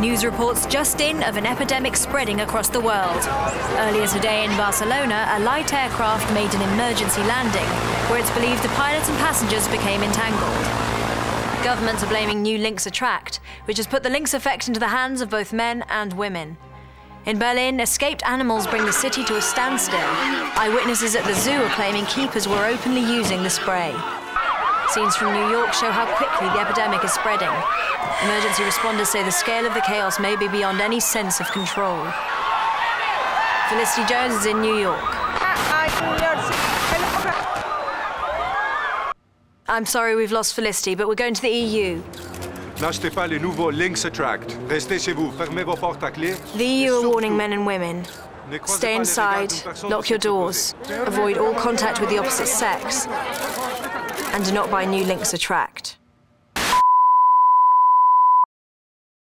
News reports just in of an epidemic spreading across the world. Earlier today in Barcelona, a light aircraft made an emergency landing, where it's believed the pilot and passengers became entangled. Governments are blaming new Lynx Attract, which has put the lynx effect into the hands of both men and women. In Berlin, escaped animals bring the city to a standstill. Eyewitnesses at the zoo are claiming keepers were openly using the spray. Scenes from New York show how quickly the epidemic is spreading. Emergency responders say the scale of the chaos may be beyond any sense of control. Felicity Jones is in New York. I'm sorry we've lost Felicity, but we're going to the EU. N'achetez pas les nouveaux Lynx Attract. Restez chez vous, fermez vos portes à clé. The EU are warning men and women. Stay inside, regards d'une personne lock your doors, avoid all contact with the opposite sex, and not buy new Lynx Attract.